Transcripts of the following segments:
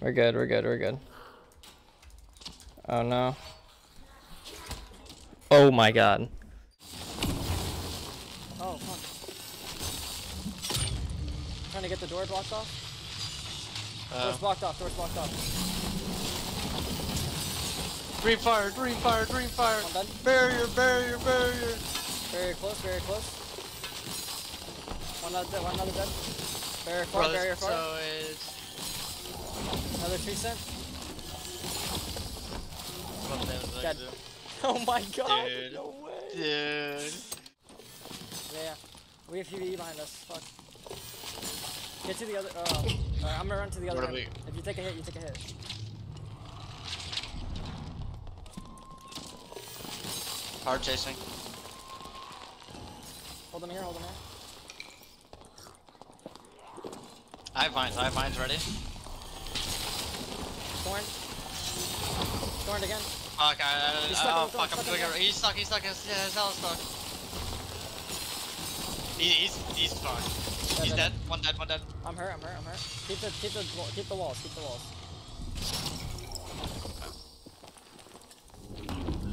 We're good, we're good, we're good. Oh no. Oh my god. Oh, fuck. Trying to get the door blocked off? Door's Uh, blocked off, door's blocked off. green fire, green fire, green fire. One dead. Barrier, barrier, barrier. Very close, very close. One other dead, one another dead. Barrier far, Brothers, barrier far. so it's Another tree cent. what the hell did I Dead. do? Oh my god, Dude. no way. Dude. Yeah, yeah. We have PvE behind us, fuck. Get to the other, uh, alright, I'm gonna run to the other What are room. we- If you take a hit, you take a hit. Hard chasing. Hold them here, hold them here. I have mines, I have mines ready. Thorn. Thorn again. Fuck, I, He's I, stuck oh fuck, I'm stuck in doing the it. He's stuck, he's stuck, he's, yeah, his hell is stuck. He, he's, he's fucked. He's dead, dead, one dead, one dead. I'm hurt, I'm hurt, I'm hurt. Keep the, keep the, keep the walls, keep the walls.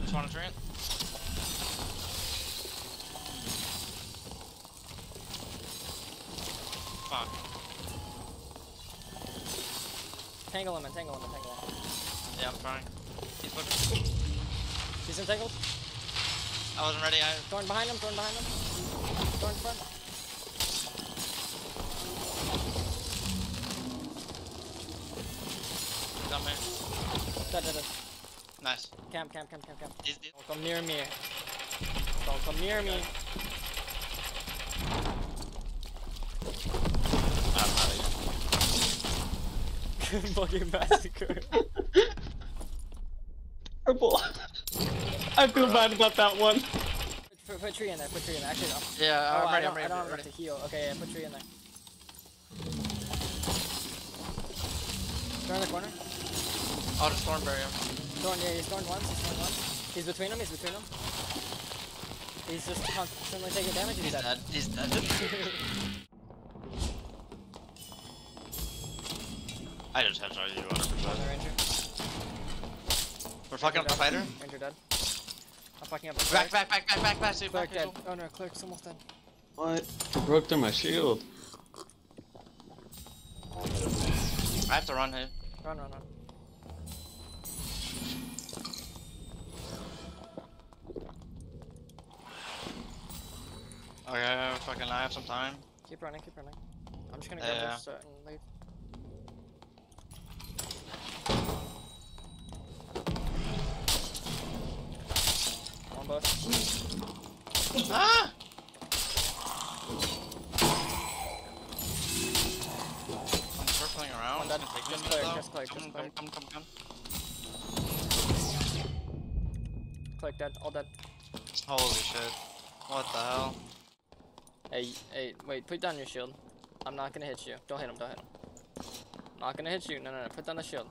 Just want to drink. Fuck. Tangle him, entangle him, entangle him. Yeah, I'm trying. He's looking. He's entangled. I wasn't ready. I. Thorn behind him, thorn behind him. Thorn front. Got me. Dead, dead, dead. Nice. Camp, camp, camp, camp, camp. He's, he's, Don't come near me. Don't come near me. Fucking massacre. Purple. I feel bad about that one. Put, put tree in there, put tree in there. Actually, no. Yeah, Oh, I'm I ready. I'm ready. I don't I'm have enough to heal. Okay, yeah, put tree in there. Thorn in the corner. Oh, the storm barrier. Thorn, yeah, he's thorned once, he's thorned once. He's between them, he's between them. He's just constantly taking damage, he's, He's dead. dead. He's dead. I just headshot you 100%. Another ranger. We're fucking up the fighter. Ranger dead. I'm fucking up the Back, cleric. back, back, back, back, back. Save Cleric back. dead. Hazel. Oh no, cleric's almost dead. What? I broke through my shield. I have to run here. Run, run, run. Okay, fucking, I have some time. Keep running, keep running. I'm just gonna grab Yeah. this uh, and leave. A Just clear, just clear, just clear. come, come, come. Click dead, all dead. Holy shit. What the hell? Hey, hey, wait, put down your shield. I'm not gonna hit you. Don't hit him, don't hit him. Not gonna hit you. No, no, no. Put down the shield.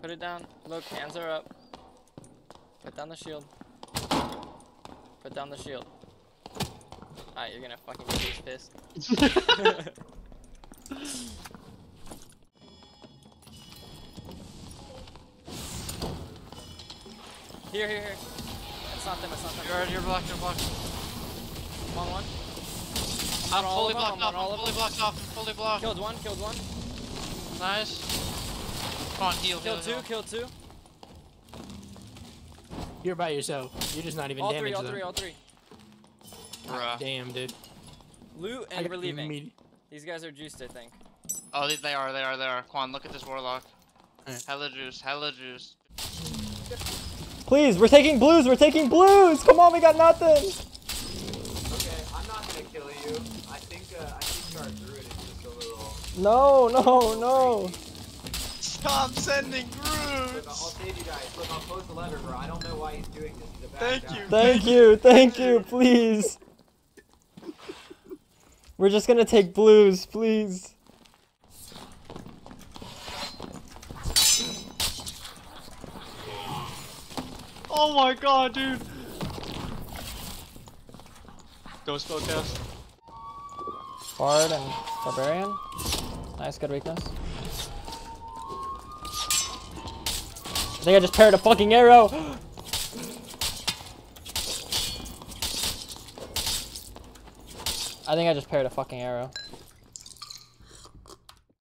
Put it down. Look, hands are up. Put down the shield. Put down the shield. Alright, you're gonna fucking get these pissed. here, here, here. It's not them, it's not them. You're, you're blocked, you're blocked. One, one. I'm on all fully of them, blocked I'm off, I'm fully blocked off, I'm fully blocked. Killed one, killed one. Nice. Come on, heal, heal, Killed two, heal. killed two. You're by yourself. You're just not even All damaged three, all them. three, all three. Bruh. Damn, dude. Loot and got relieving. immedi- These guys are juiced, I think. Oh, they, they are, they are, they are. Quan, look at this warlock. Alright. Hella juice, hella juice. Please, we're taking blues. We're taking blues. Come on, we got nothing. Okay, I'm not gonna kill you. I think uh, I think Char Druid is just a little. No, no, no. Stop sending Look, I'll save you guys. Look, I'll close the letter, bro. I don't know why he's doing this. He's a bad Thank guy. you. Thank you, thank you, please. We're just gonna take blues, please. Oh my god, dude! Go spellcast. Bard and Barbarian. Nice, good weakness. I think I just parried a fucking arrow. I think I just parried a fucking arrow.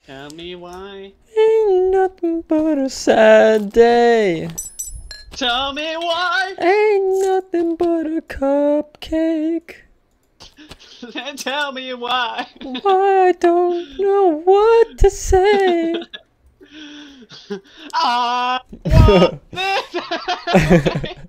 Tell me why. Ain't nothing but a sad day. Tell me why. Ain't nothing but a cupcake. Then tell me why. Why I don't know what to say. I want this.